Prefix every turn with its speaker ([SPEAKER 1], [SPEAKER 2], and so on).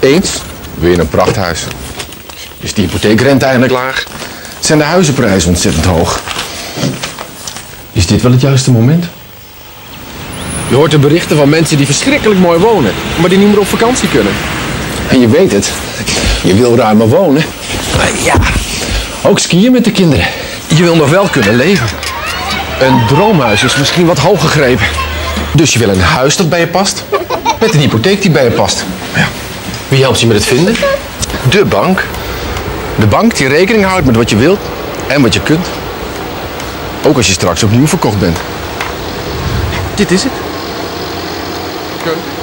[SPEAKER 1] Eens, weer een prachthuis. Is de hypotheekrente eindelijk laag? Zijn de huizenprijzen ontzettend hoog? Is dit wel het juiste moment? Je hoort de berichten van mensen die verschrikkelijk mooi wonen, maar die niet meer op vakantie kunnen. En je weet het, je wil ruimer wonen. Maar ja, ook skiën met de kinderen. Je wil nog wel kunnen leven. Een droomhuis is misschien wat hoog gegrepen. Dus je wil een huis dat bij je past, met een hypotheek die bij je past. Ja. Wie helpt je met het vinden? De bank. De bank die rekening houdt met wat je wilt en wat je kunt. Ook als je straks opnieuw verkocht bent. Dit is het. Keuken.